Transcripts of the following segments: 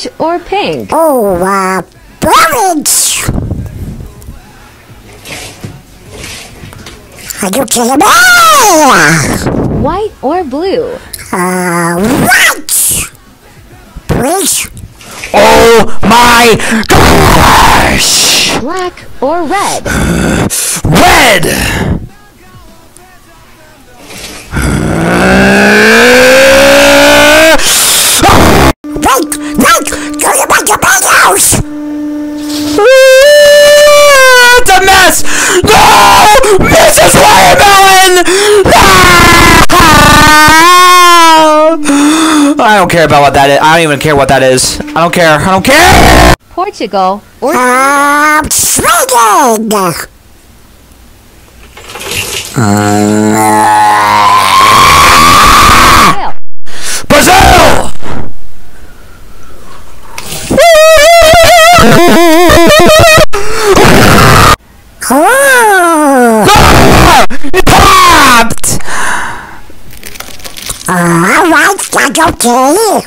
Orange or pink? Oh, uh, orange. Are you kidding me? White or blue? Uh, white. Please. Oh my gosh! Black or red? Red! Wait, wait, go to my tomatoes. It's a mess! No! Mrs. Watermelon! Ah! I don't care about what that is. I don't even care what that is. I don't care. I don't care! Portugal or um, I'm swinging. Uh, Brazil? Brazil! Oh, Ah! It popped! all right, that's okay.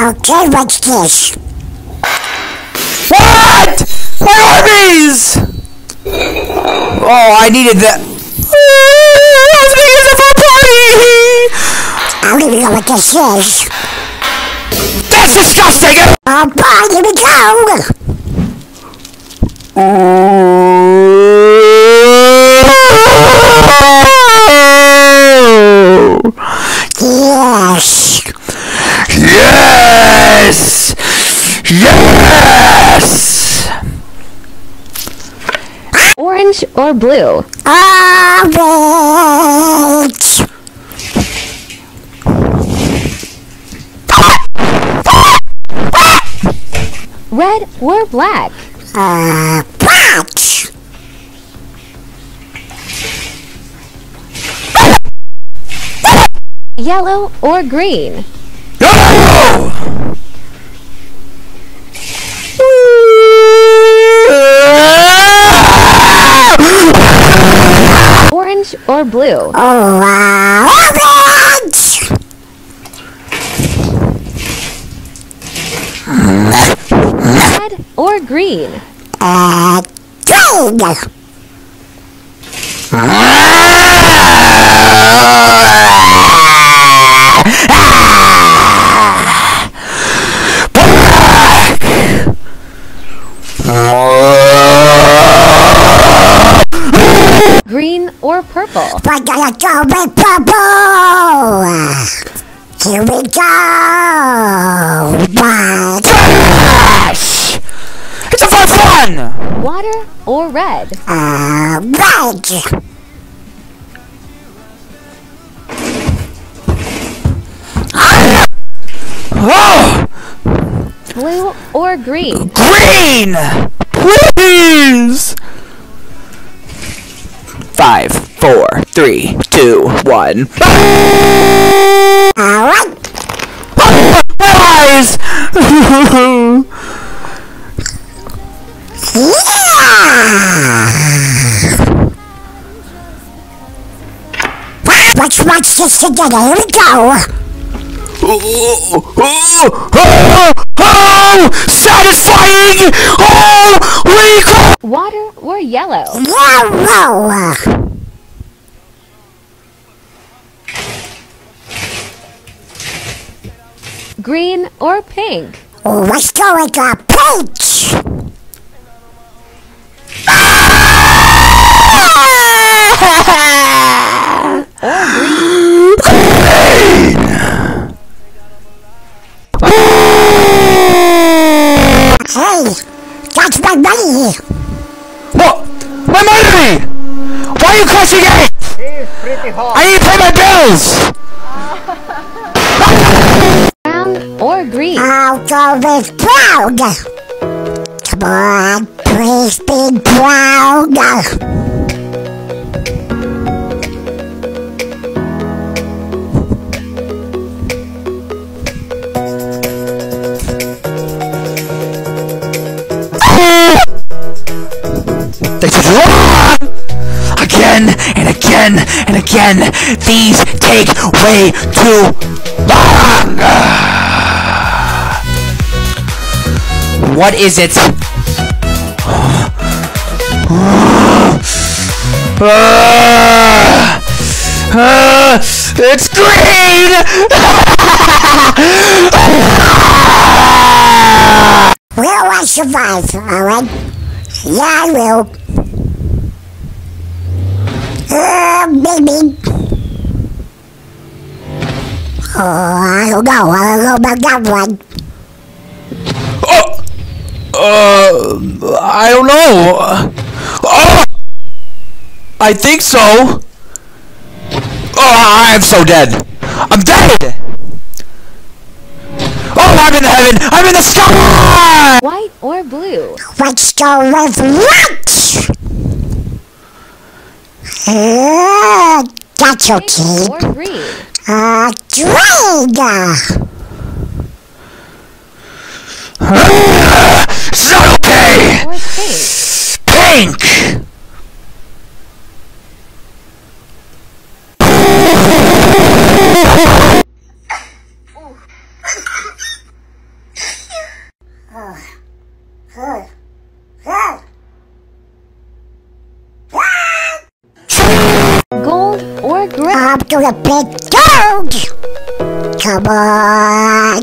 Okay, what's this? What? My Arby's! Oh, I needed that. I was gonna use it for a party! I don't even know what this is. That's disgusting! Oh boy, here we go. Yes. Yes! Yes! Orange or blue? Orange. Red or black? Uh, what? Yellow or green? No! Orange or blue? Oh, uh, orange. Red or green? Uh, green. Green or purple? We're gonna go with purple. Here we go. Gosh! It's a fun fun! Water or red? uh, red. Oh! Blue or green? Green! Please! Five, four, three, two, one. All right. My eyes! Yeah. Let's watch this together. Here we go. oh, oh, oh, oh, satisfying! Holy crap! Water or yellow? Yellow. Green or pink? Let's go with the peach. Hey, that's my money. What? My money! Why are you crushing it? I need to pay my bills! Brown or green? I'll go with brown. Come on, please be brown. They just run again and again and again. These take way too long. What is it? Ah, ah, it's green! Will I survive, Owen? Yeah, I will. Uh, maybe. Oh, I don't know. I don't know about that one. Oh, uh, I don't know. Oh, I think so. Oh, I'm so dead. I'm dead. Oh, I'm in the heaven. I'm in the sky. White or blue? Let's go with what? Uh, that's Pink okay. or green? Uh, trade! It's not okay. Or pink? Pink. Gold or gray? I'm gonna pick gold! Come on,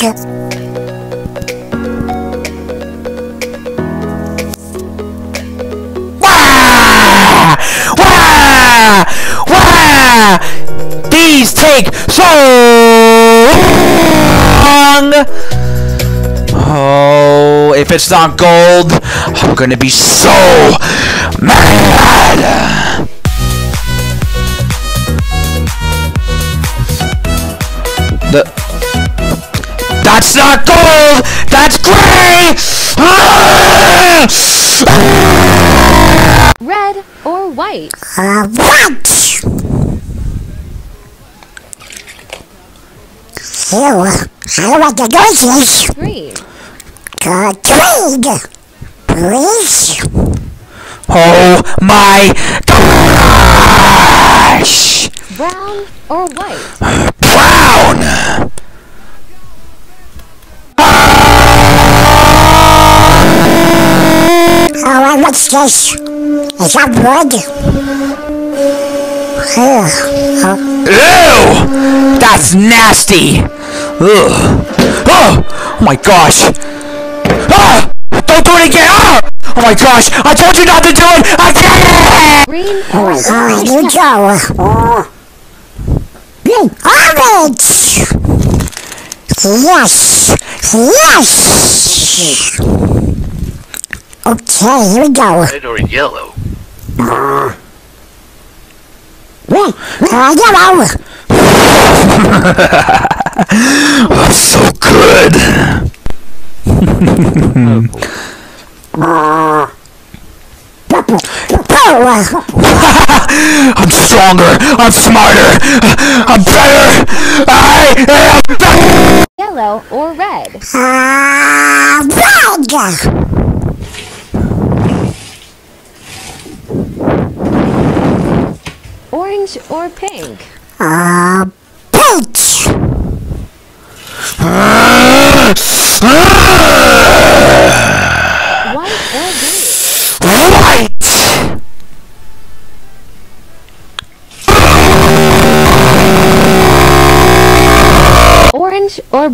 gold! So long. Oh, if it's not gold, I'm gonna be so mad. The that's not gold. That's gray. Ah! Red or white? Uh, what? Ew, I don't like the noises. Green? Uh, trade! Please? Oh my gosh! Brown or white? Brown! Oh, and what's this? Is that wood? Ugh. Oh, Ew! That's nasty! Ugh. Oh! Oh my gosh! Ah! Don't do it again! Ah! Oh my gosh! I told you not to do it again! Green oh, or oh, you go. Oh. Orange! Yes! Yes! Okay, here we go. red or yellow? Uh, yellow! Oh, so good! Purple! Purple! I'm stronger! I'm smarter! I'm better! I am better! yellow or red? Uh, red! Orange or pink? Uh,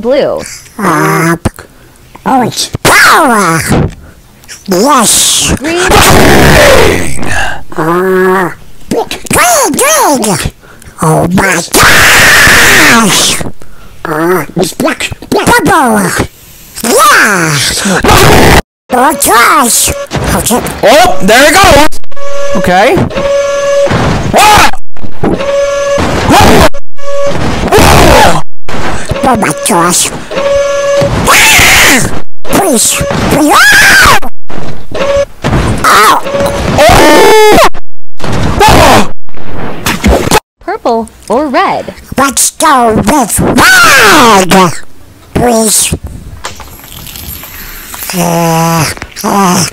blue? Uh, orange. Power! Yes! Green Uh, green, green! Oh my gosh! Uh, it's black, black. Purple! Yeah! Oh gosh! Okay, Oh, there it goes! Okay. Ah! Oh gosh! Ah! Please, please, purple or red? Let's go with red! Please. Uh, uh,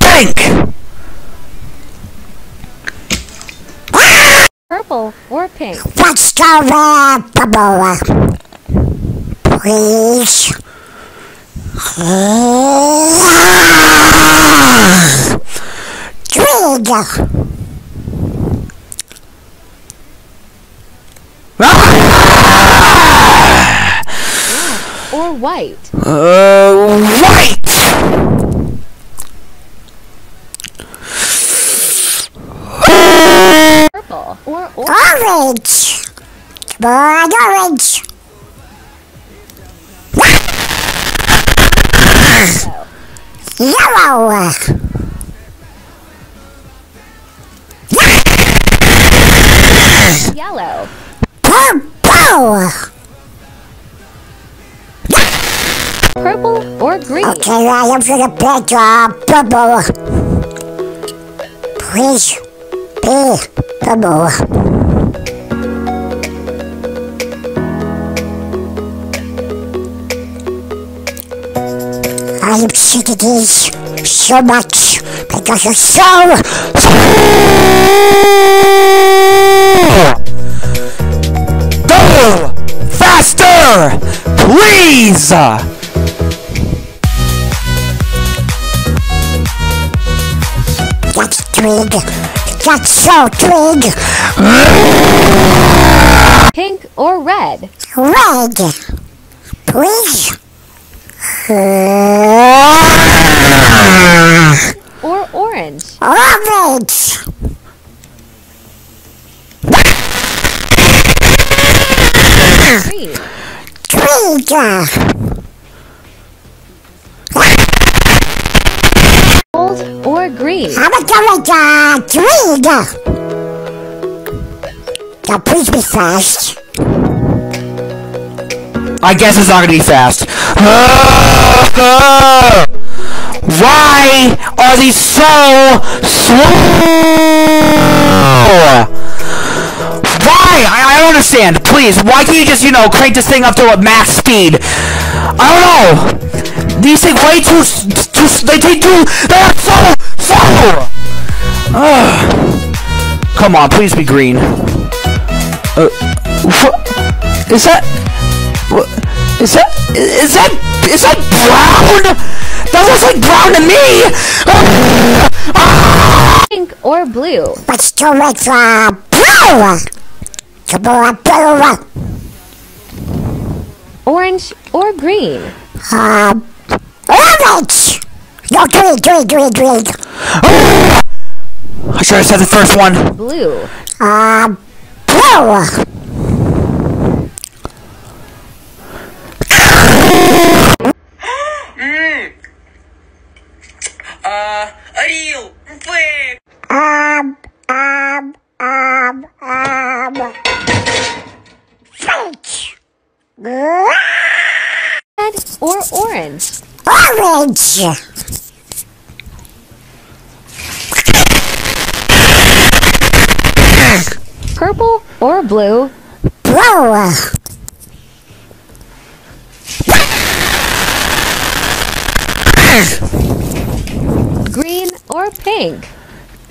pink? Purple or pink? What's the red bubble. Please. Twig. Or white? Uh, white! Or or Orange. Come on, orange. Yellow. yellow? Purple. Purple or green? Okay, I am for the uh, purple. Please be purple. I am sick of so much because you're so Go! Faster! Please! that's twig. That's so twig. Pink or red? Red. Please. Or orange? Orange. Green? Twig. Or? I'm a going to twig. Now please be fast. I guess it's not gonna be fast. Why are these so slow? Why? I, I don't understand. Please, why can't you just, you know, crank this thing up to a max speed? I don't know. These take way too, too, s- they take too, they are so slow. Ugh. Come on, please be green. Uh, what? Is that? What? Is that? Is that? Is that brown? That looks like brown to me. Pink or blue? Let's do it uh, blue. Come on, blue. Orange or green? Um, orange. No, green, green, green, green. I should have said the first one. Blue? Um, blue. Uh, Ariel, Fue. Um, um, um, um. French. Red or orange? Orange. Purple or blue? Blue. Green or pink?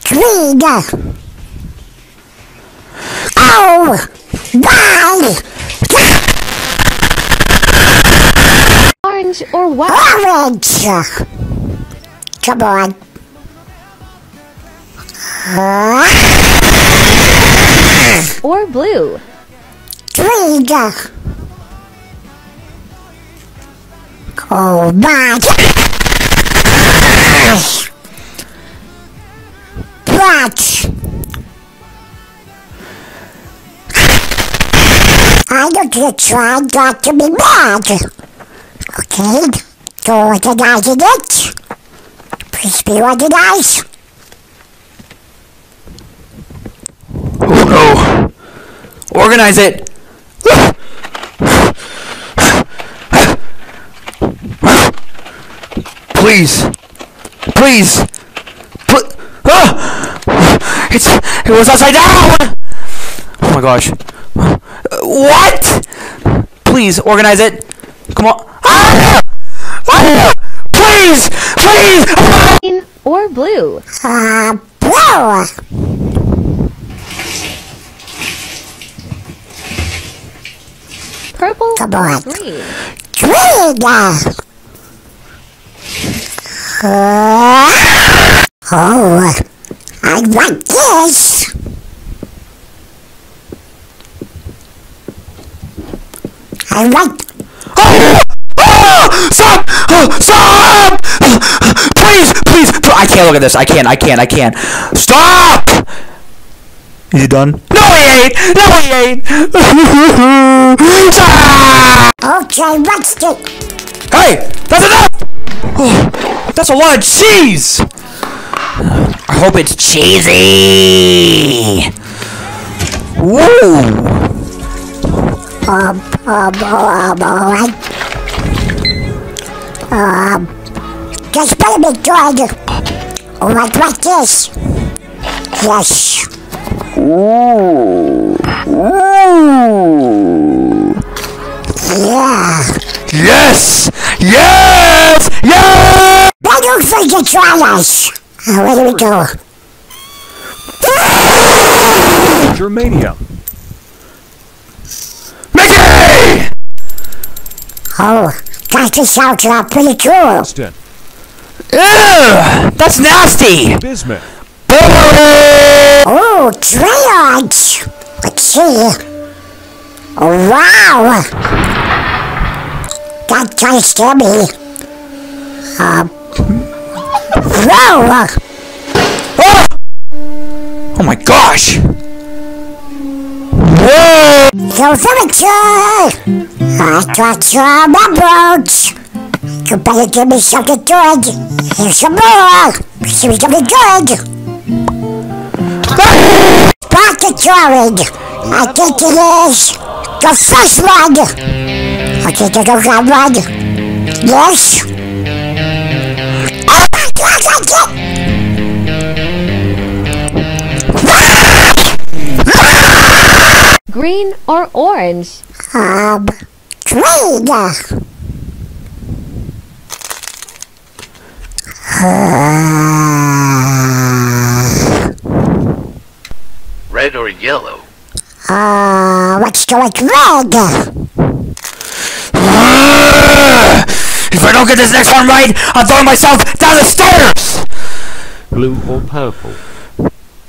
Green. Oh, why? Orange or white? Orange. Come on. Or blue? Green. Oh my. But I don't to try not to be mad. Okay? So organizing it. Please be organized. Oh no. Organize it. Please. Please. Put. Ah! It's. It was upside down! Oh my gosh. What? Please, organize it. Come on. Ah! Ah! Please! Please! Green or blue? Uh, blue. Purple Come on. green? Green. Uh, oh, I like this. I like Oh! Oh! Stop! Oh, stop! Please, please! I can't look at this. I can't. I can't. I can't. Stop! Is he done? No, he ain't. No, he ain't. Stop! Okay, what's the Hey, that's enough. Oh, that's a lot of cheese. I hope it's cheesy. Woo! um um um alright. Um just better be good. Alright, like this. Yes. Ooh. Ooh. Yeah. Yes! Yes! Yes! I don't think you try us. Uh, where do we go? Germania. Mickey! Oh, that just sounds uh, pretty cool. Austin. Ugh, that's nasty! Bismuth. Oh, crayons! Let's see. Oh, wow! That kind of scared me. Um. Whoa! Oh! oh my gosh! Whoa! So furniture! I got some boots! You better give me something good! Here's some more! We something good? Pocket drawing! I think it is the first one! I think I got that one. Yes? Oh my god, that's it! Green or orange? Um, green! Red or yellow? Uh, let's go with red! If I don't get this next one right, I'm throwing myself down the stairs! Blue or purple?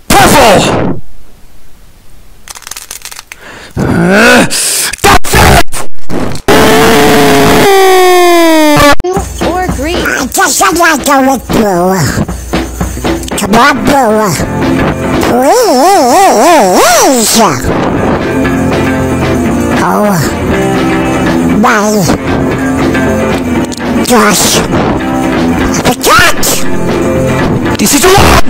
Purple! Uh, that's it! Blue or green? I guess I gotta go with blue. Come on, blue. Oh, my gosh. I forgot! This is wrong!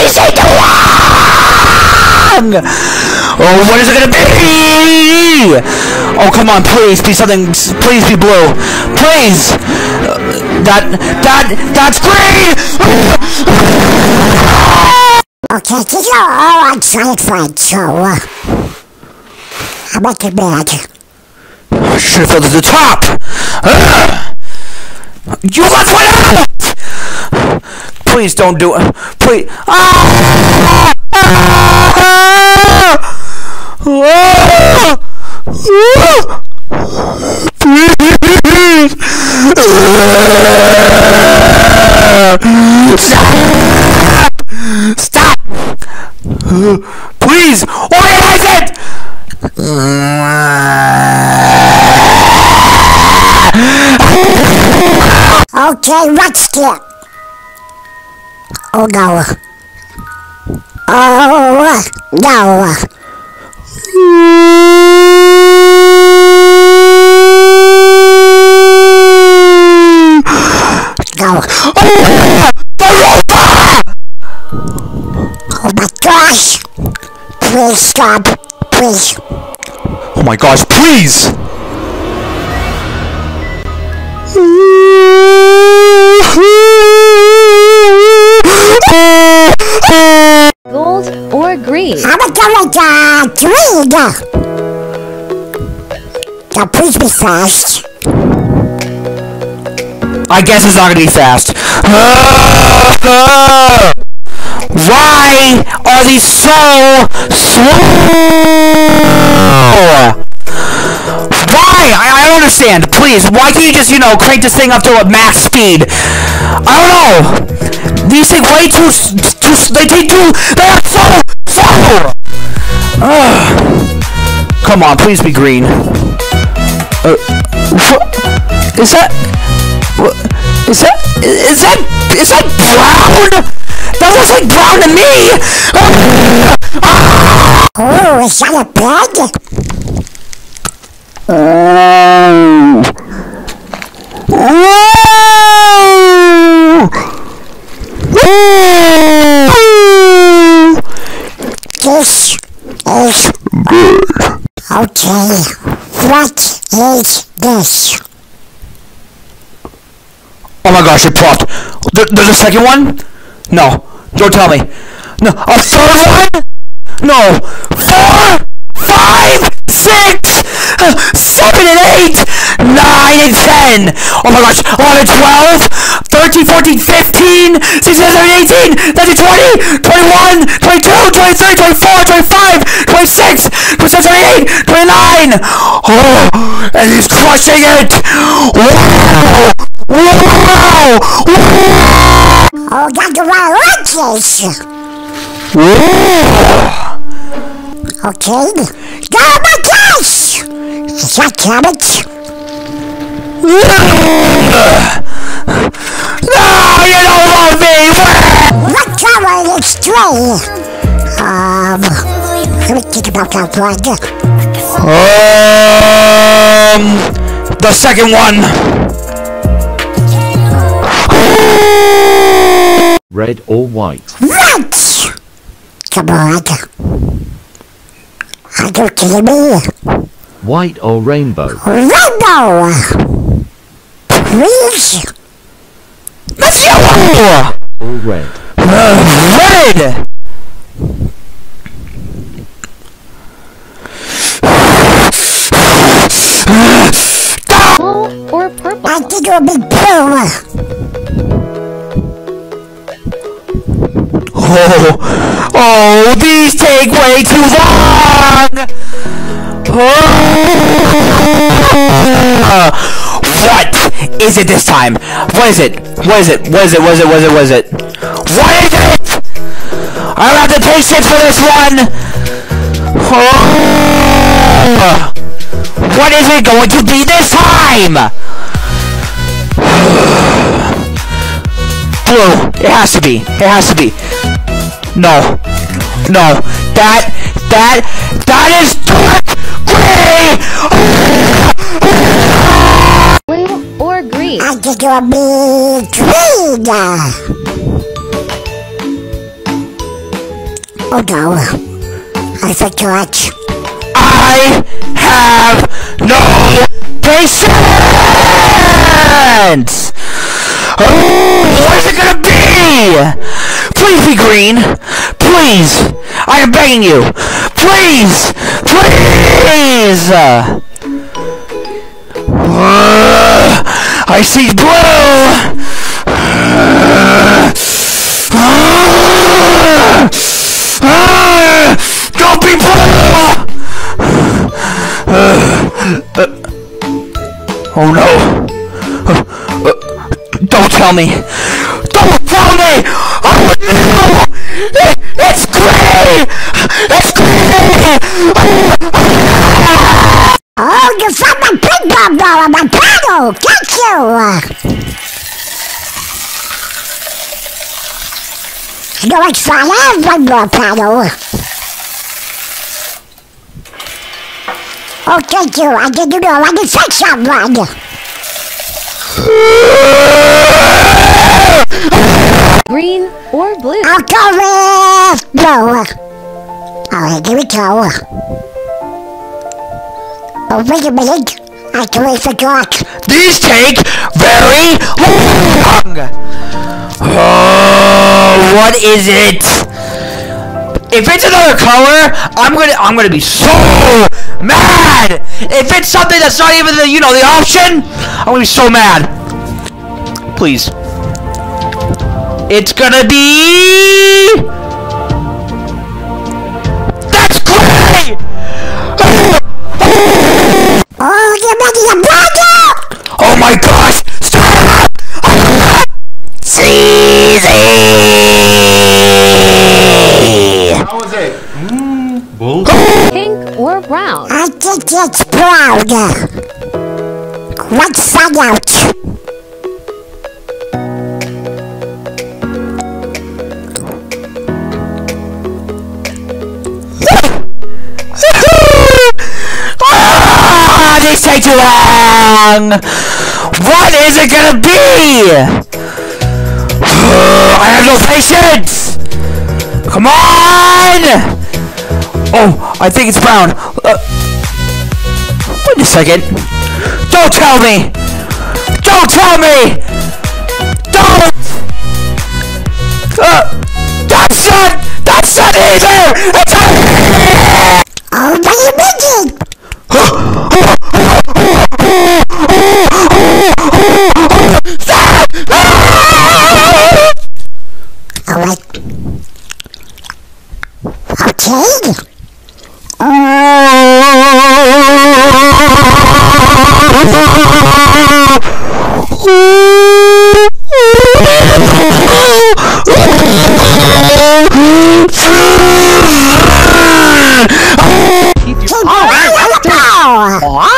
This ain't the Oh, what is it gonna be? Oh, come on, please be something. Please be blue. Please! Uh, That, that, that's green! Okay, did you all on Sonic Fight Show? I'm at the bed. I should have to the top! Ugh! You left one out! Please don't do it. Please. Ah! Ah! Ah! Please! Stop! Stop! Please! Organize it! Okay, what's that? Oh. Oh no. No. Oh my gosh. Please stop. Please. Oh my gosh, please! Gold or green? I'm gonna go with uh, green. Now please be fast. I guess it's not gonna be fast. Why are these so slow? Why? I, I don't understand. Please, why can't you just, you know, crank this thing up to a max speed? I don't know. These things way too, too, they take too, they are so slow. Ugh. Come on, please be green. Uh, what? Is that? What? Is that? Is that? Is that brown? That looks like brown to me. Oh, is that a bed? This is good. Okay, what is this? Oh my gosh, it popped. There, there's a second one? No. Don't tell me. No. A third one? No. Four, five, six, uh, seven and eight, nine and ten. Oh my gosh. 11, 12, 13, 14, 15, 16, 17, 18, 19, 20, 21, 22, 23, 24, 25, 26, 27, 28, 29. Oh, and he's crushing it. Wow. Wow! Oh, wow! Oh, that's what I like this. Okay, go my gosh! Is that cabbage? No, you don't love me! What color is three? Um, let me think about that one. Um, the second one. Red or white? Right! Come on. Are you kidding me? White or rainbow? Rainbow! Please? That's yellow! Or red? Red! Blue or purple? I think it'll be blue. Oh, oh, these take way too long! Oh. What is it this time? What is it? What is it? What is it? What is it? What is it? What is it? What is it? I don't have the patience for this one! Oh. What is it going to be this time? Blue. It has to be. It has to be. No. No. That, that, that is dark I think it'll be green. Oh no. I forgot. I have no patience! Oh, what is it gonna be? Please be green. Please. I am begging you. Please. Please. I see blue. Don't be blue! Oh no! Don't tell me! Don't tell me! Oh no! It's gray! It's gray! Oh, you found my big bomb ball on my paddle! Got you! You know what, fun? I have one more paddle. Oh, thank you. I didn't know I could fix someone. Green or blue? I'll go with blue. Oh, here we go. Oh, wait a minute. I totally forgot. These take very long! Oh, what is it? If it's another color, I'm gonna I'm gonna be so mad. If it's something that's not even the, you know, the option, I'm gonna be so mad. Please. It's gonna be. That's great. Oh, Oh, you're making a burger! Oh my gosh! Stop! Cheesy! How was it? Mmm, bull. Pink or brown? I think it's brown. Let's find out. This take too long! What is it gonna be? I have no patience! Come on! Oh, I think it's brown. Uh, wait a second. Don't tell me! Don't tell me! Don't! Uh, that's not! That's not either! It's a... Oh, what are you making? Alright. Okay.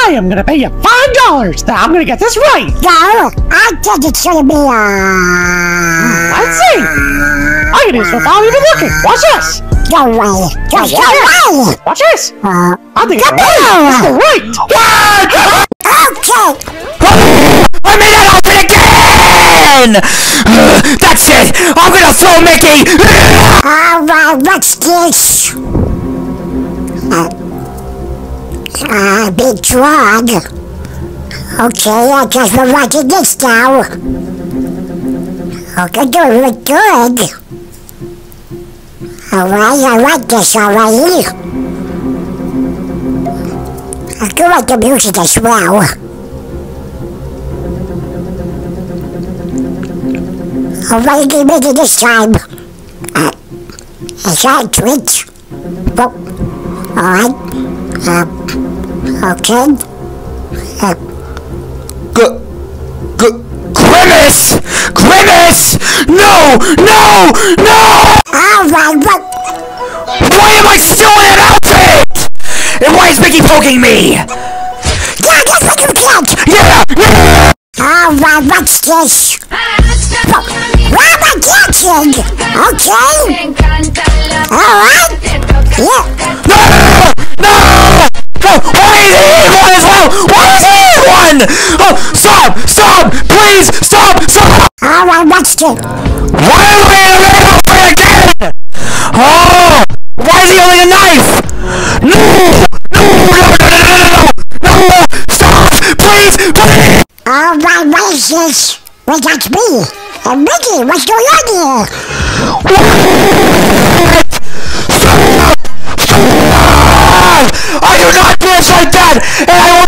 I am gonna pay you five dollars. I'm gonna get this right. No, I think it's gonna be, uh... Let's see. I can do this without even looking. Watch this. No way. Just no Yeah. way. Watch this. Uh, I think it's right. It's the right. okay. I made that open again! Uh, that's it! I'm gonna throw Mickey! Alright, what's this? Uh, uh, big drug. Okay, I guess we're watching this now. Okay, doing look good. Alright, I like this already. I do like the music as well. Alright, give me this time. Uh, is that Twitch? Oh, alright. Uh, okay. Grimace! Grimace! No! No! No! alright, what? Why am I still in an outfit? And why is Mickey poking me? Yeah, that's what you get! Yeah! yeah. Alright, what's this? Why am I dancing? Okay. Alright. Yeah. No! No! No! Why is he one as well? Why is he in one? Oh, stop! Stop! Please! Stop! Stop! Alright, what's this? Why am I in a red outfit again? Oh! Why is he holding a knife? No! No! No! No! No! No! No! Stop! Please! Please! What is this? Well, that's me. And Mickey, what's going on here? What? Stop! Stop! I do not dance like that! And I will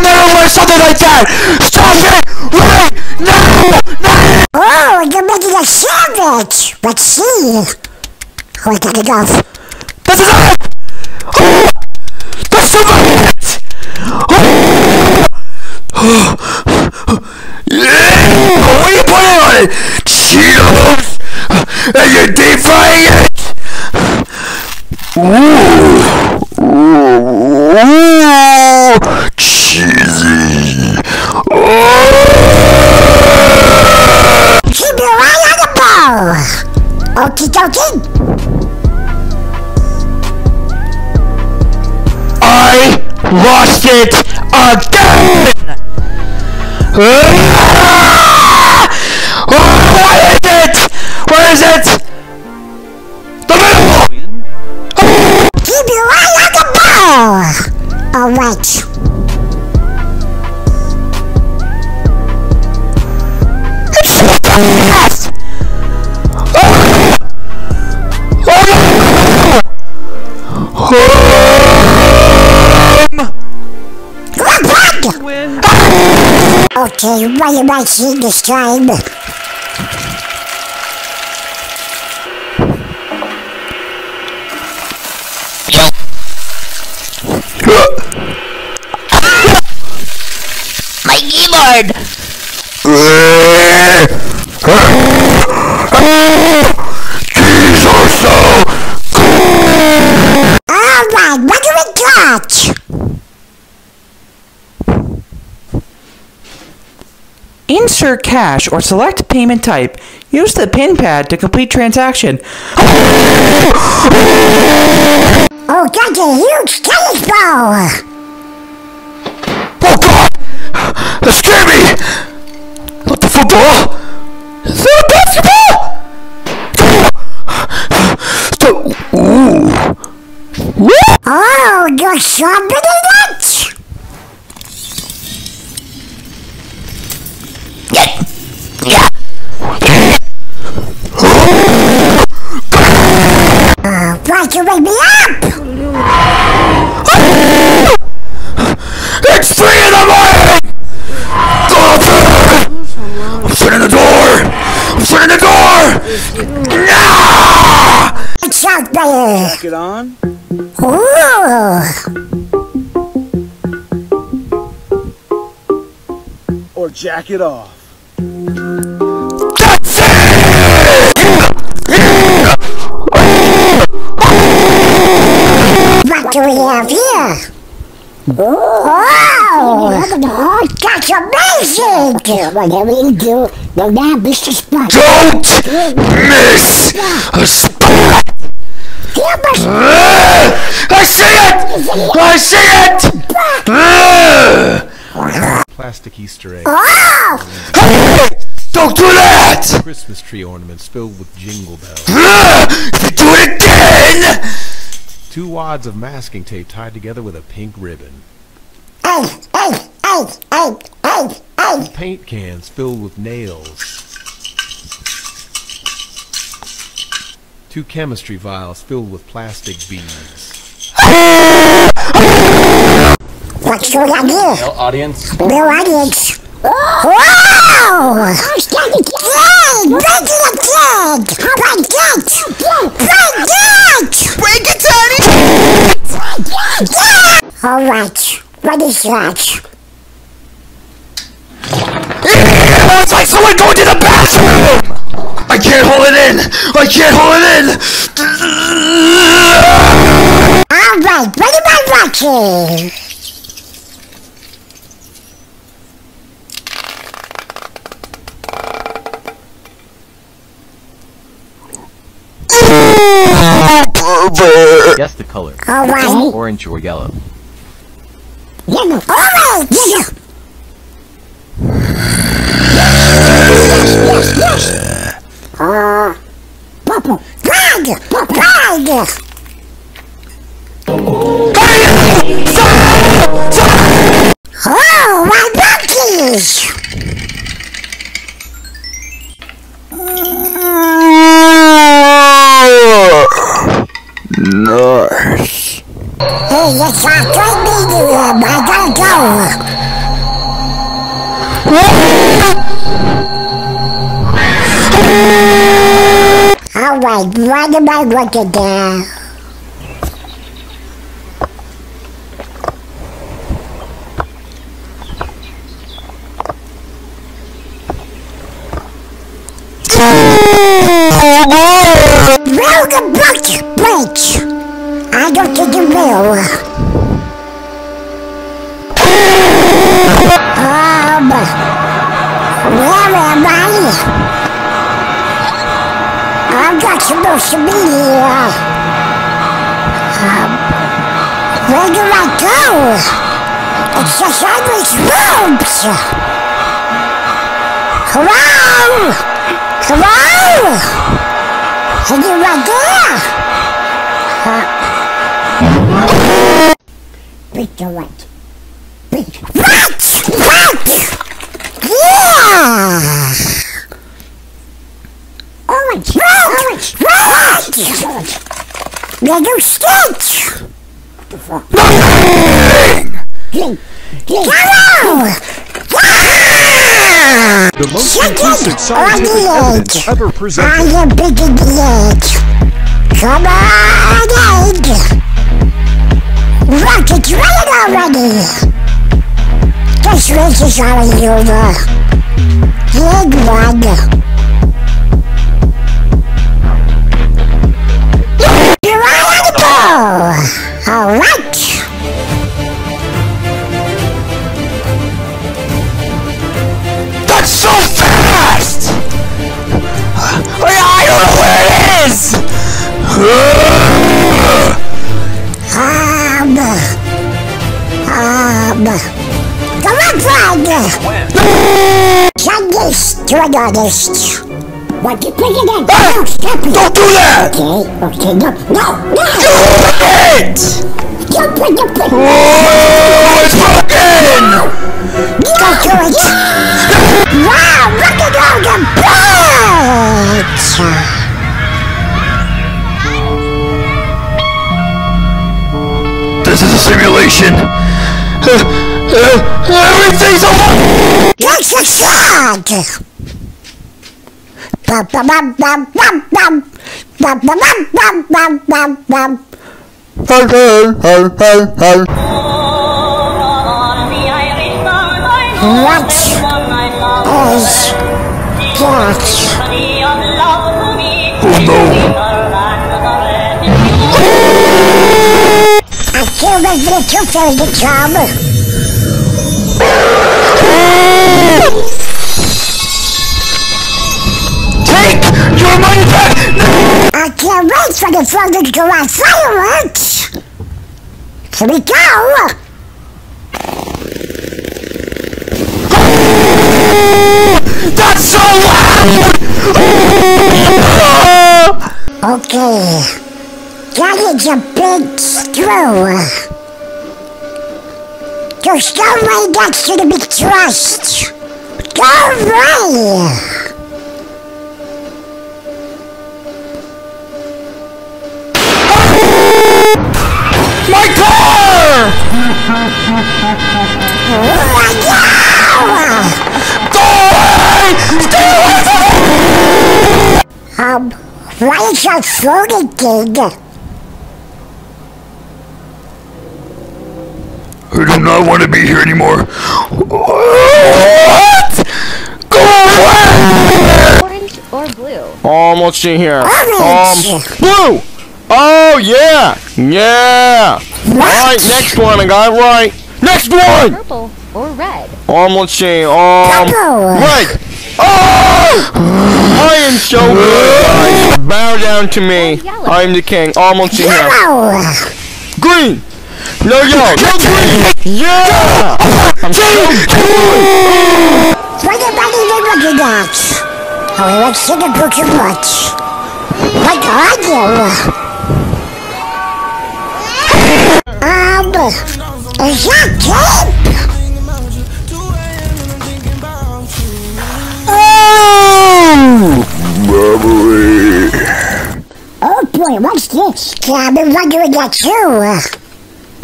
never something like that! Stop it! Right now! Now! Oh, you're making a sandwich. Let's see. Oh, I gotta go. This is! Oh! That's too much! Yeah! What are you putting on it? Cheetos! And you're deep frying it! Ooh! Ooh! Dokie. I lost it again! What is it? Where is it? The middle! Keep your eye on the ball. Alright. It's Okay, what I seeing this time? My keyboard! Keys are so Alright, what do we got? Insert cash or select payment type. Use the pin pad to complete transaction. Oh, got a huge tennis ball! Oh god! That scared me! Not the football! The basketball! The, ooh. Oh, you're sharper than that! Why'd you wake me up? It's three in the morning! Oh, I'm shutting the door! I'm shutting the door! No! It's out there! Get on. Ooh! Or jack it off. That's it! What do we have here? Oh! That's amazing! Whatever you do, no now Mr. Spot. Don't miss a spot! Uh, I see it! I see it! Plastic Easter egg. Oh! Hey! Don't do that! Christmas tree ornaments filled with jingle bells. If you do it again! Two wads of masking tape tied together with a pink ribbon. Hey, hey, hey, hey, hey, hey! Paint cans filled with nails. Two chemistry vials filled with plastic beads. What's going on here? No audience. No audience. Wow! Break it again! Break it! Break it! Break it, Daddy! Alright, what is that? It's like someone going to the bathroom! I can't hold it in! I can't hold it in! Alright, what am I watching? Guess the color. Alright. Orange or yellow. Yellow. Alright! Yellow! Yes, yes, yes! Uh, purple. Red! Red! Oh, my monkeys! Nice. Hey, meeting room. I gotta go. Oh, Alright, what am I looking at? Bridge. I go to the mill. Um, where am I? I'm not supposed to be here. Um, where do I go? It's just always rooms. Hello? Hello? Huh? Break the right. Break. What? What? Yeah! Orange! Orange! Orange! Little Stitch! Nothing! Hello! Ah! The most Second conclusive on scientific the evidence ever I presented. am picking the edge. Come on, egg. Rocket's running already. This race is already over. The egg won. You're on the ball. All is! Um, um, come on, Flag! This to an artist. What you put it in? No, stop it. Don't do that! Okay, okay, no, no, no! It! Don't put the put Oh, it's broken! Go to it! Wow, look at all the birds! Simulation! Everything's a That's a shot! Bum, bum, bum, bum, bum, bum. Bum, bum, bum, bum, bum, bum, bum. What is that? Oh no! I feel like the two very good job. Take your money back! I can't wait for the photo to go on fireworks. Here we go. That's so loud! Okay. That is a big screw. There's no way that's gonna be trust. No way. My car! Oh my God. Go away! Stay away from me! Um, why is your phone thing? I do not want to be here anymore. What? Go away! Orange or blue? Um, let's see here. Orange. Um, blue. Oh yeah, yeah. All right, next one. I got it right. Next one. Purple or red? Um, let's see. Um, Purple. red. Oh! I am so good, guys. Bow down to me. I'm the king. Um, let's see here. Green. No yellow. No green. Yeah. I'm so good. What about even looking at? Oh, let's see the book too much. What are you? Um, is that tape? Oh boy, what's this? I've been wondering that too.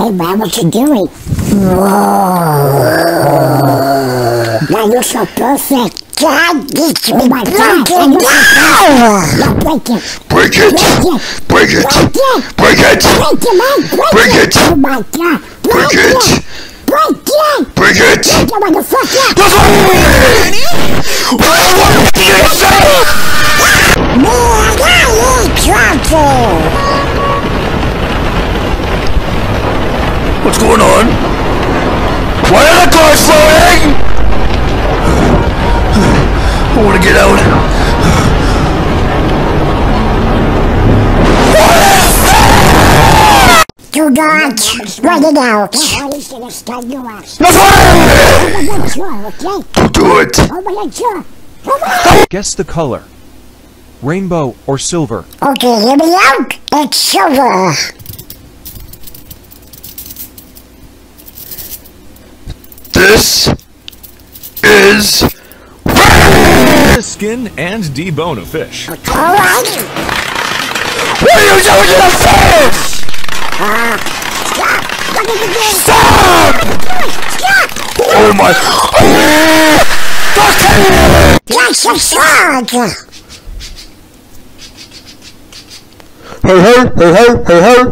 Hey man, what you doing? Whoa. That looks so perfect. God, this oh my God, broken now! No, break it. Break it! Break it! Break it! Break it, man! Break, Break it! it. Oh my God! Break it! Break it! Break it! Break it, motherfucker! That's what What did you say? Man, I ain't trouble! What's going on? Why are the cars floating? I want to get out. Do not run it out! That's what Don't do it. Guess the color. Rainbow or silver? Okay, hear me out! It's silver! This is Skin and debone a fish. Alright! What are you doing to the fish? Stop! Oh my! That's a frog! Hey, hey, hey, hey, hey, hey.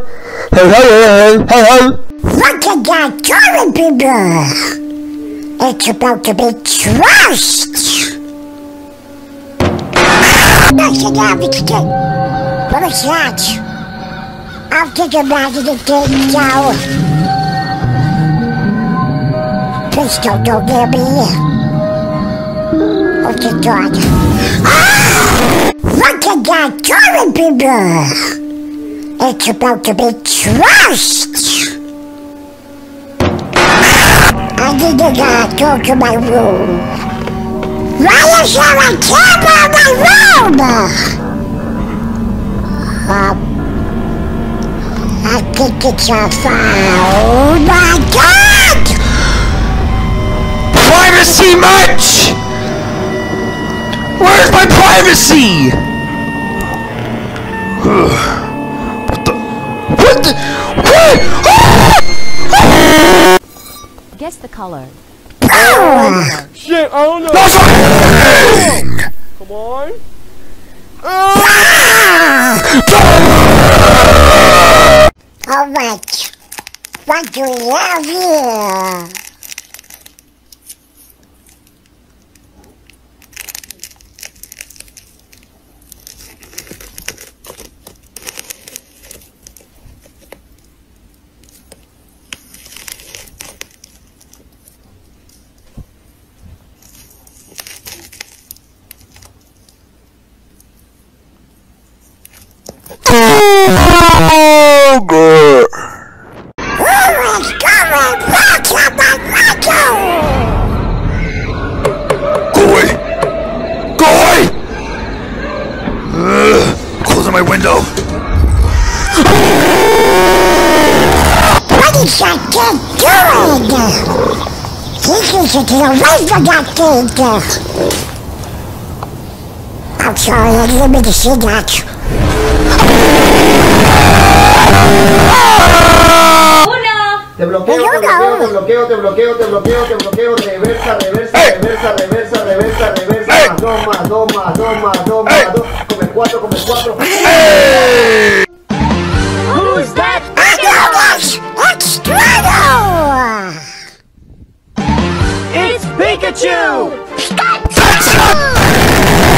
Hey, hey, hey, hey, hey. Look at that toilet paper! It's about to be trashed! That's a garbage can. What is that? I'll take a bite of the now. Please don't go near me. Oh, good God. Ah! Look at that paper! It's about to be trashed! To uh, go to my room. Why is there a camera in my room? Um, I think it's a fire. Oh my god! Privacy much! Where's my privacy? what the? What the? What? Ah! Guess the color. oh, Shit, I don't know. That's what Come on. Alright. What do you have here? Oh. Who is going back to my window? Go away! Go away! Closing my window. What is that kid doing? He to get away from that. I'm sorry, I didn't mean to say that. Te bloqueo, te bloqueo, te bloqueo, te bloqueo, te bloqueo, reversa, reversa, reversa, reversa, reversa, reversa, dos más, dos más, dos más, dos más, dos, come cuatro, come cuatro. Who's that? I know this! It's Strato! It's Pikachu!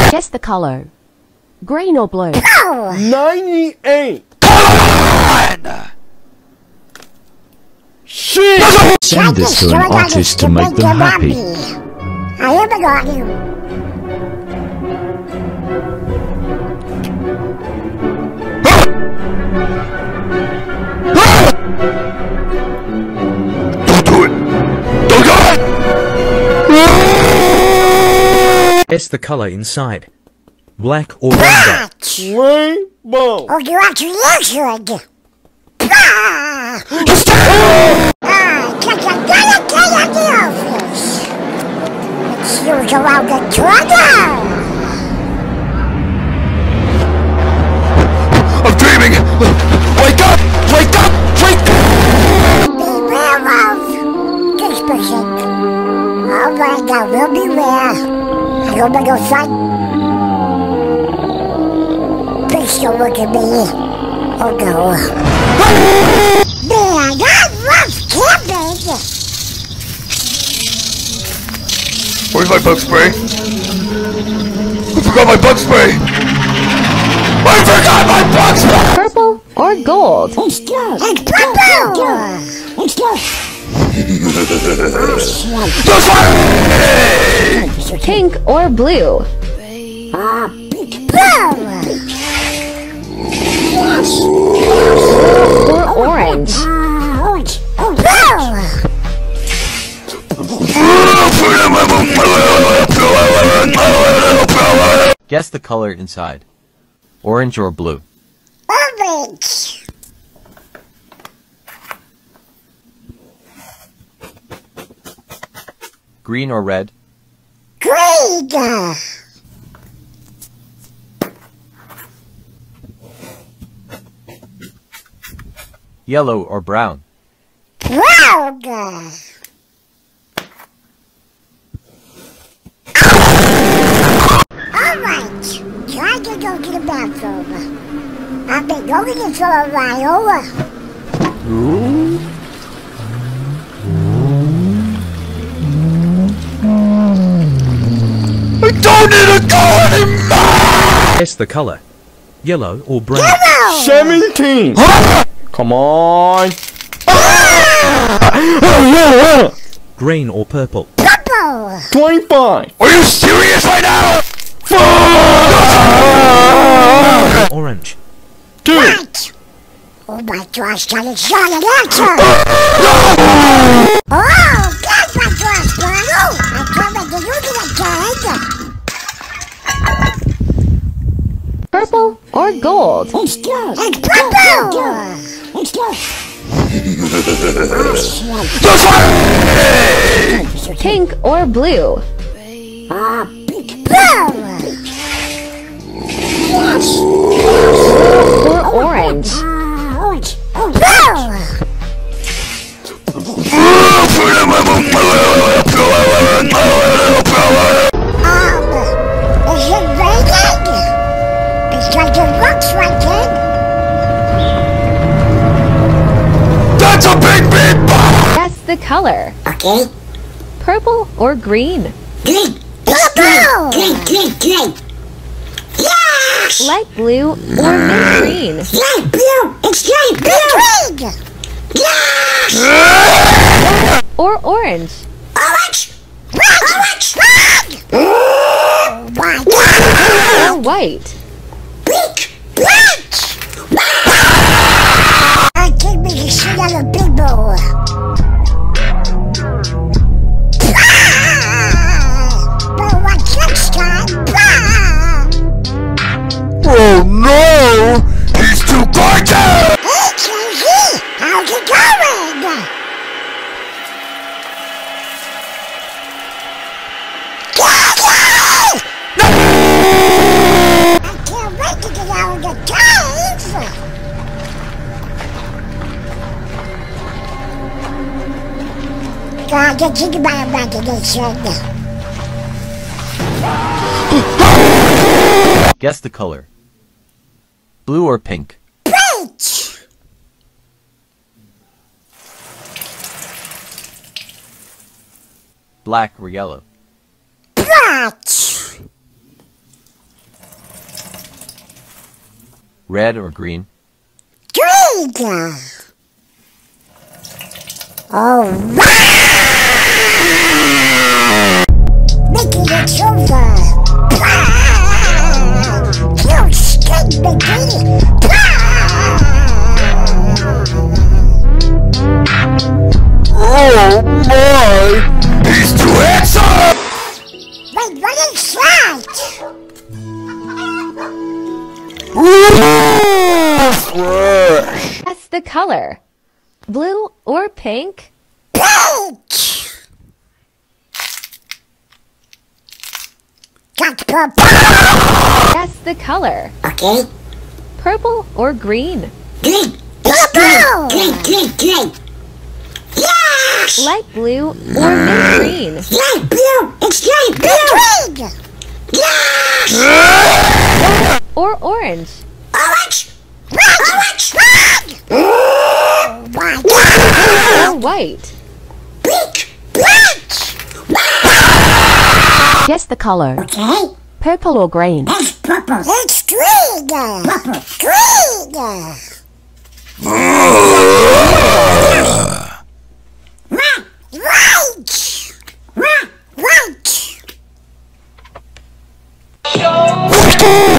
Guess the color. Green or blue? Oh! 98. Shit! Send this to an artist to make them happy. I haven't got you. Don't do it! Don't do it! Guess the color inside. Black or rainbow. Rainbow. Oh, you actually answered. Ah! Ah, get your get it, the office. Let's use around the trigger. I'm dreaming! Wake up! Wake up! Wake up! Beware of this person. All right, now we'll beware. I'm gonna go fight. Please don't look at me. Oh no. Where's my bug spray? I forgot my bug spray! I forgot my bug spray! Purple or gold? It's good. It's purple. It's good. Pink or blue? Ah, blue. Yes. Or orange? Ah, orange. Oh, blue. Guess the color inside. Orange or blue? Orange. Green or red? Green. Yellow or brown? Brown. To go to the bathroom. I've been going for a while. I don't need to go anymore! Guess the color. Yellow or brown? Yellow! 17! Come on! Green or purple? Purple! 25! Are you serious right now? Orange. Two! White! Oh my gosh, that is not an answer! Oh, that's my first one! Oh, I told me to use it again! Purple or gold? It's good! It's purple! It's good! Pink or blue? Ah, pink! Blue! Or orange? Orange! Is it raining? Because it looks like it. That's a big big! That's the color. Okay. Purple or green? Green! Blue! Green, green, green! Yes! Light blue or mint green? Light blue! It's light blue! Green! Yes! Or orange? Orange! Red! Orange! Red! Oh my Or white? God, just think about imagination. Guess the color. Blue or pink? Peach! Black or yellow? Black! Red or green? Green! All right! Making it over! You stink, baby! Oh my! He's too handsome! Wait, what is that? Fresh! That's the color. Blue or pink? Peach! Got purple! That's the color. Okay. Purple or green? Green! Purple! Green, green, green! Yes! Light blue or mint green? Light blue! It's light blue! Green! Yes! Or orange? Orange! Red! Orange! Red! Oh my Or white? Pink! Red! Guess the color. Okay. Purple or green? It's purple. It's green! Purple. Green! Red! White! Red! White!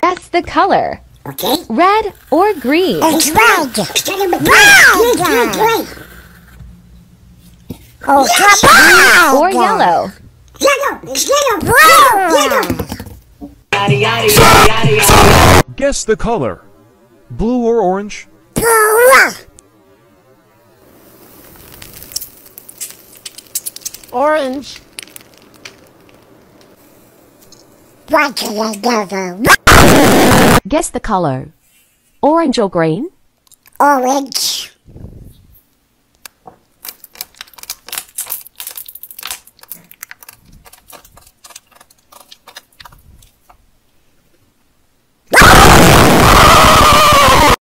That's the color. Okay. Red or green? It's red! Red! Red! Oh, come on! Or yellow? Yellow! It's yellow! Blue! Yellow! Guess the color. Blue or orange? Blue! Orange. Why can I never? Guess the color. Orange or green? Orange.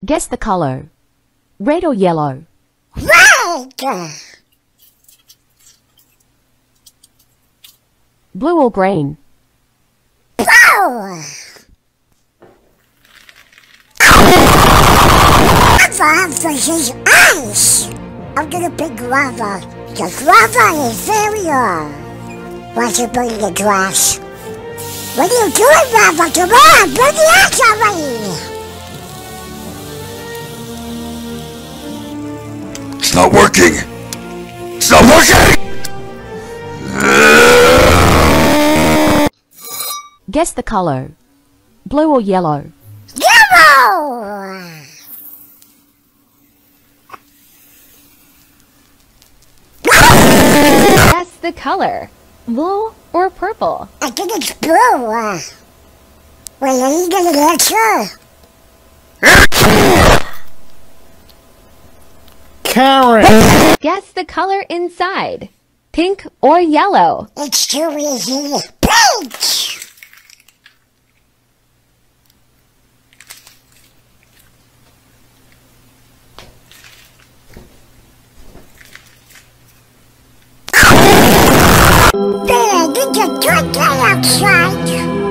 Guess the color. Red or yellow? Red! Blue or green? Blue! Guava versus ice! I'm gonna pick guava. Because guava is uh Why'd you bring the glass? What are you doing, guava? Come on, bring the ice already! It's not working! It's not working! Guess the color. Blue or yellow? Yellow! Guess the color. Blue or purple? I think it's blue. Wait, are you gonna answer? Karen! Guess the color inside. Pink or yellow? It's too easy. Pink! There, did you do that?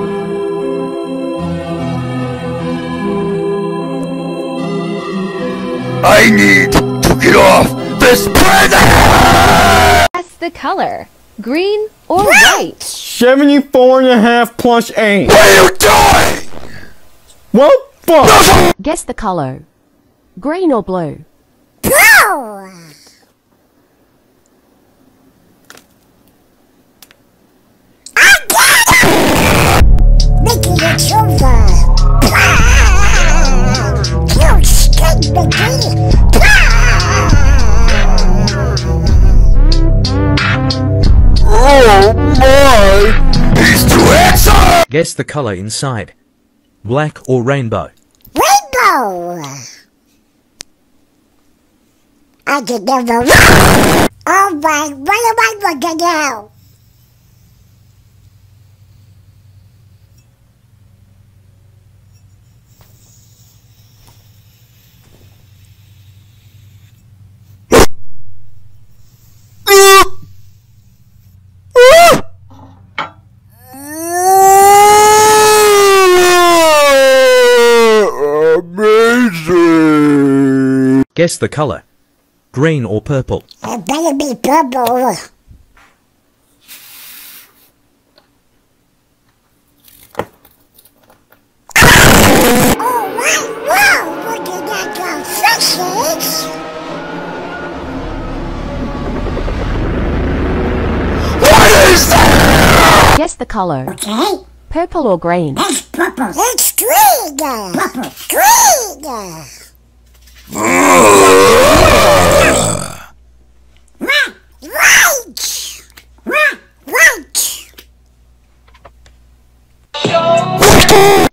I need to get off this planet! Guess the color. Green or white? 74 and a half plus 8. What are you doing? Well, fuck! Guess the color. Green or blue? Blue! I got it! Mickey, it's over. You stink, Mickey! Oh my! He's too handsome! Guess the color inside. Black or rainbow? Rainbow! I can never. Oh my, what am I looking now? Guess the color. Green or purple? It better be purple. Oh, wow, wow, look at that go. What is that? Guess the color. Okay, Purple or green? it's purple. It's green. Purple. Green. Right, right, right, right.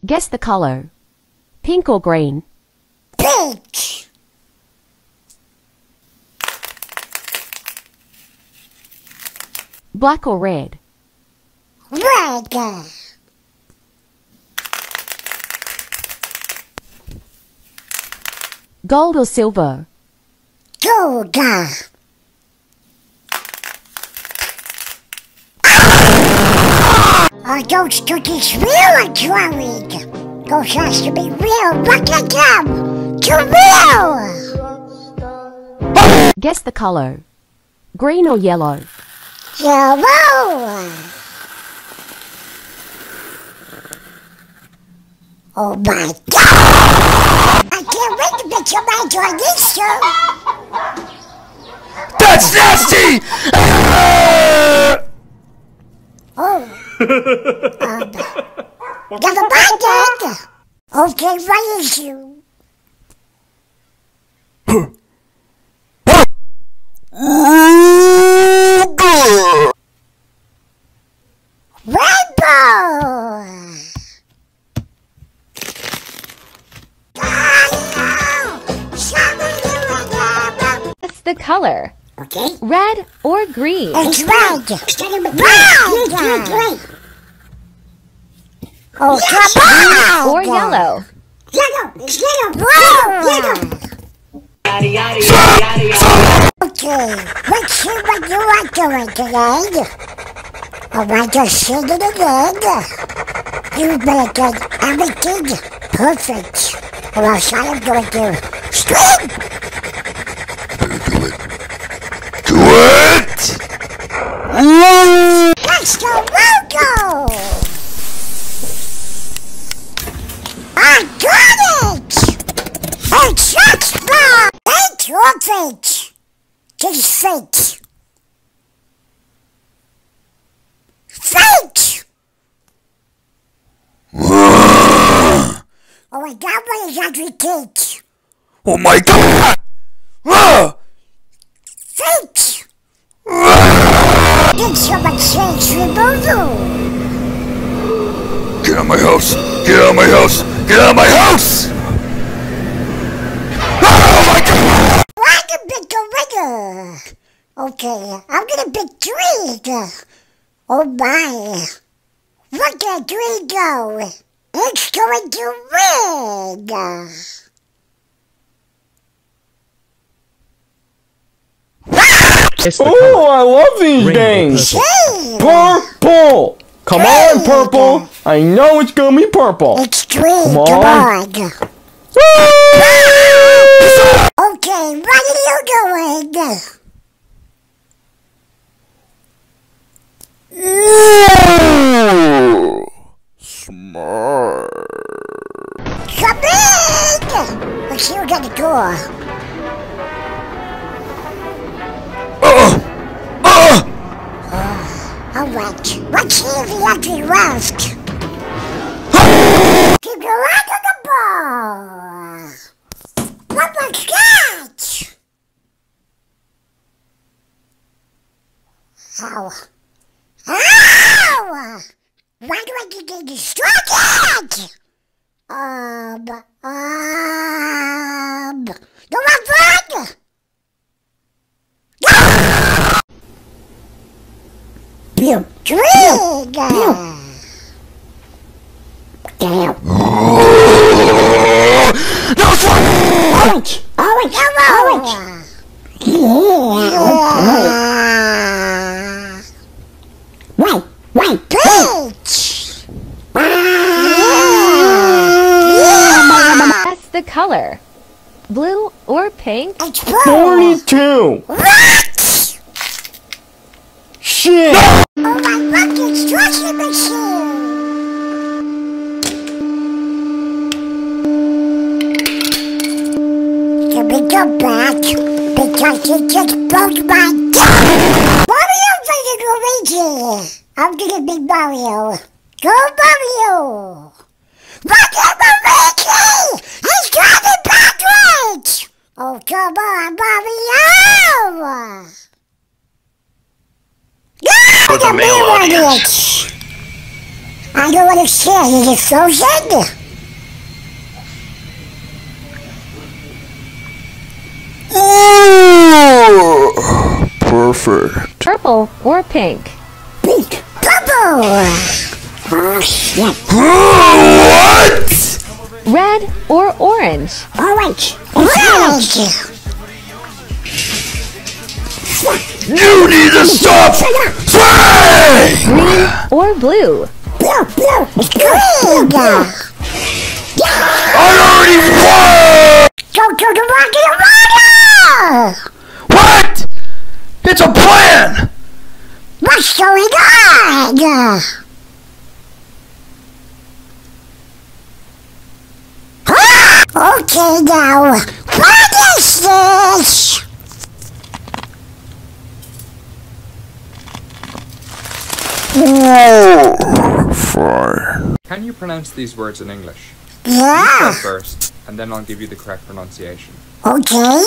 Guess the color. Pink or green? Pink. Black or red? Red. Gold or silver? Gold. Are those cookies real or drawing? Those has to be real. Look at them. Too real. Guess the color. Green or yellow? Yellow. Oh my god! I can't wait to get your mind on this show! That's nasty! Oh. um, never mind that! Okay, what is you? Rainbow! Guess the color. Okay. Red or green? It's red! Red! Red! Red! Oh, Green come on! or yellow? Yellow! It's gonna blow! Okay, let's see what you are doing today. Oh, I want to sing it again. You better get everything perfect, or else I am going to scream! Do it! Let's go, logo! I got it! It's Xbox! It's your fake! Just fake! Fake! oh my god, what is that cake? Oh my god! Ah! Fake! Get out of my house! Get out of my house! Get out of my house! What a big! Okay, I'm gonna pick Dream! Oh my! Look at Dream go! It's going to win! Guess the Oh, I love these Rainbow things. purple. Purple. Come on, purple. I know it's gonna be purple. It's Dream, Come come on. on! Okay, what are you doing? Ooh, smart. Come in! Let's see who got the door. Alright, see if he actually left. Keep your eye on the ball! What was that? Ow. Ow! Why do I keep getting distracted? Um, um, no, I'm fine! Pew! Drink! Damn. Orange! Orange! Orange! Yeah! White! White! Peach! Guess the color. Blue or pink? It's blue! Forty-two. What? Shit. Oh my lucky stretching machine! Can we go back? Because he just broke my! Mario's gonna go Luigi! I'm gonna be Mario! Go Mario! Look at Luigi! He's driving backwards! Oh, come on, Mario! Put the the male audience. I don't understand. Is it frozen? Ooh, perfect. Purple or pink? Pink. Purple. Oh, shit. what? Red or orange? Orange. Orange. You need to stop swaying! Green or blue? Blue, blue. Green. I already won! Go to the rocket water. What? It's a plan! What's going on? Ah! Okay, now, what is this? Oh, fine. Can you pronounce these words in English? Yeah. First, and then I'll give you the correct pronunciation. Okay.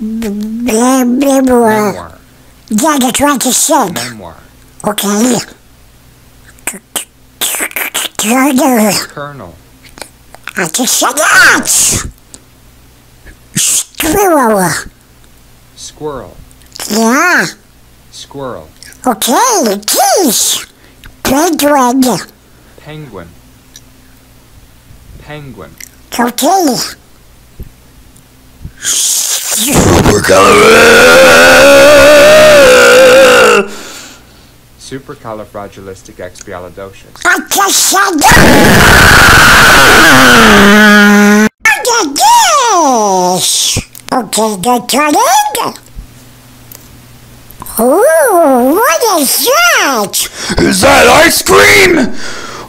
Memoir. Yeah, that's what you said. Memoir. Okay. Colonel. Colonel. I just said that. Squirrel. Squirrel. Yeah. Squirrel. Okay, geese. Penguin. Penguin. Penguin. Okay. Supercalifragilisticexpialidocious. I just said Look at this! Okay, the turning. Ooh, what is that? Is that ice cream?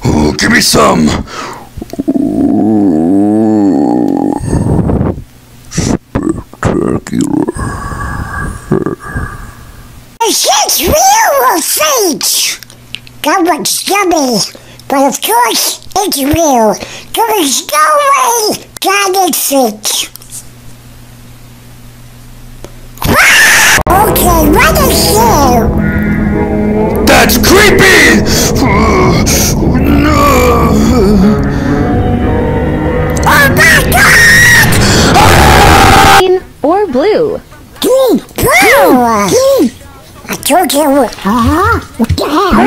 Oh, give me some. spectacular. this real fake? That looks yummy, but of course it's real. There is no way that is fake. okay, what is here? That's creepy! Green blue? Green, blue! Green! I told you. Uh-huh. What the hell?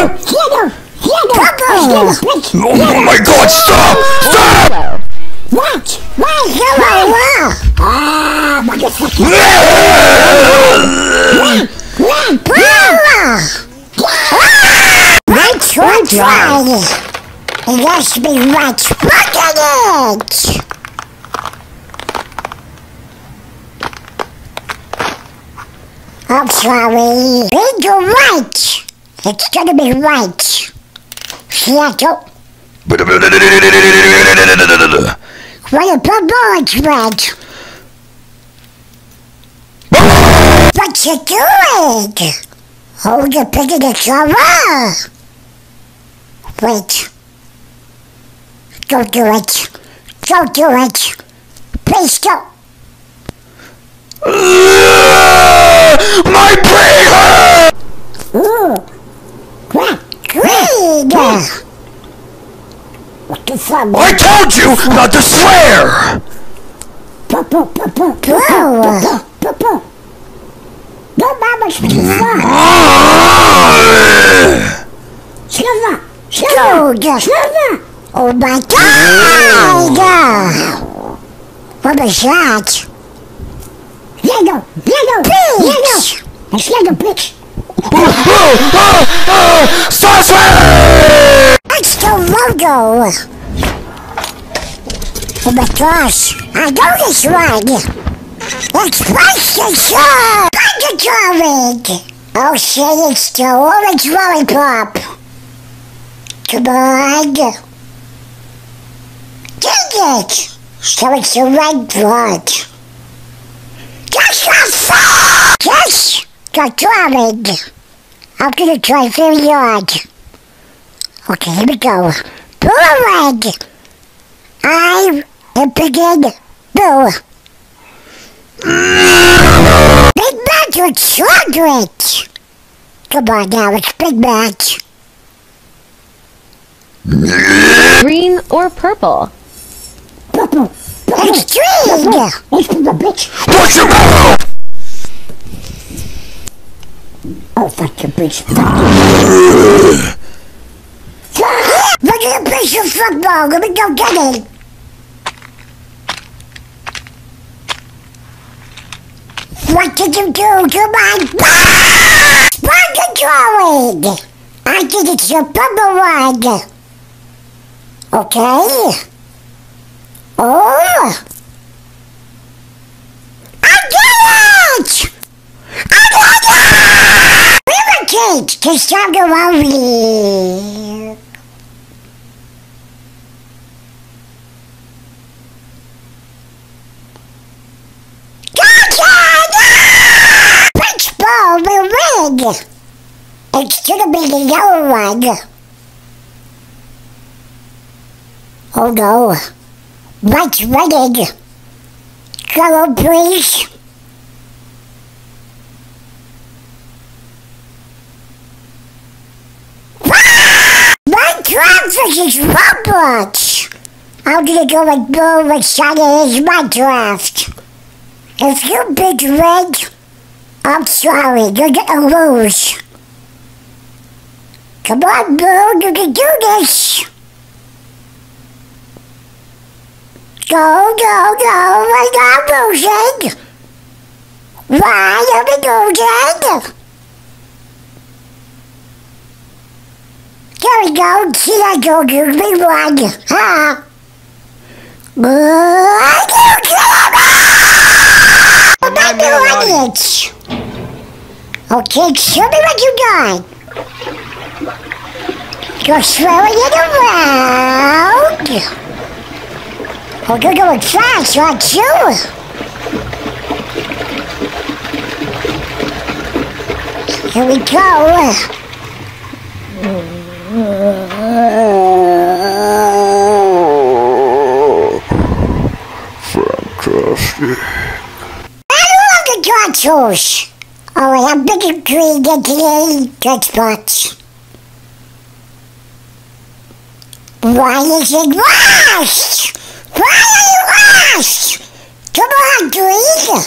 Yellow! Yellow! Purple! Oh my god, stop! Stop! Yellow. What? Why yellow? Ah, motherfucker! Right one try. It has to be right. Look at it! I'm sorry. Read your right. It's gonna be right. Seattle. What about boards, red? What you doing? Hold the pig in the cover. Wait. Don't do it. Don't do it. Please don't. My brain hurts! Ooh. Green. Green. What the fuck? I told you not to swear! Oh my god! What was that? Lego, Lego, Lego. It's Lego, bitch. Swearing! That's the logo. Oh my gosh, I know this one. It's PlayStation! Purgatory! Oh shit, it's the orange lollipop. Come on. Dang it! So it's the red one. Just for fun! Yes! Got orange. I'm gonna try very hard. Okay, here we go. Blue or red? I am picking blue. Big Mac with chocolate. Come on now, it's Big Mac. Green or purple? Purple. It's green. It's the bitch. Watch your mouth! Oh, fuck your bitch. Fuck you. Look at the piece of football. Let me go get it. What did you do to my Spawn controlling? I think it's your purple one. Okay. Oh. I get it! I get it! Relocate to Sagarari. Gotcha! Which ball? It's gonna be the yellow one. Oh no. White's winning. Color, please. Traffic is Roblox. I'm gonna go with Shiny is my draft. If you're big red, I'm sorry, you're gonna lose. Come on, Blue, you can do this. Go, go, go. We're not losing. Why are we losing? There we go. See, I told you. We won. Huh? About the audience. Okay, show me what you got. You're throwing it around. You're going fast, aren't you? Here we go. Fantastic. I love the tonsils. Oh, I have big green today. Much. Why is it washed? Why are you washed? Come on, green.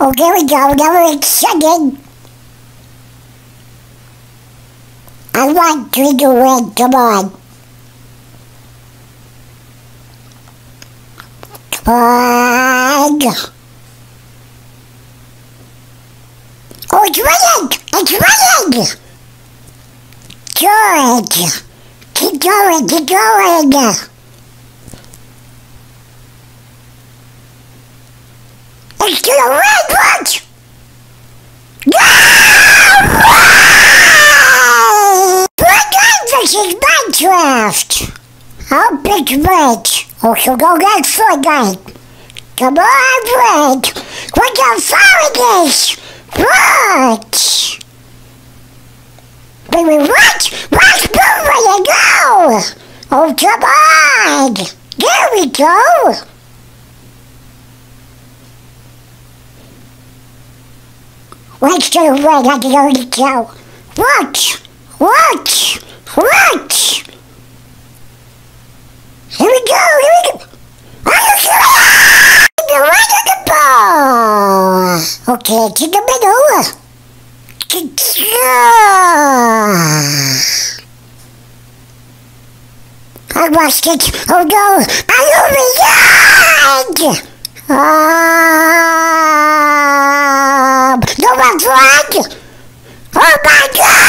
Oh, there we go. Now we're excited. I want green to win. Come on. Come on. Oh, it's winning! It's winning! Good. Keep going, keep going. It's gonna win, watch! No! Blood versus Minecraft! I'll pick Red. Oh, she'll go get Fortnite. Come on, Red! What the it is! What? Wait, wait, what? What? Boom, where you go? Oh, come on! There we go! Let's do it I can already go. What? What? What? Here we go, here we go! Okay, to the middle. I lost it. Oh no! I only died! Um, no one's right! Oh my god!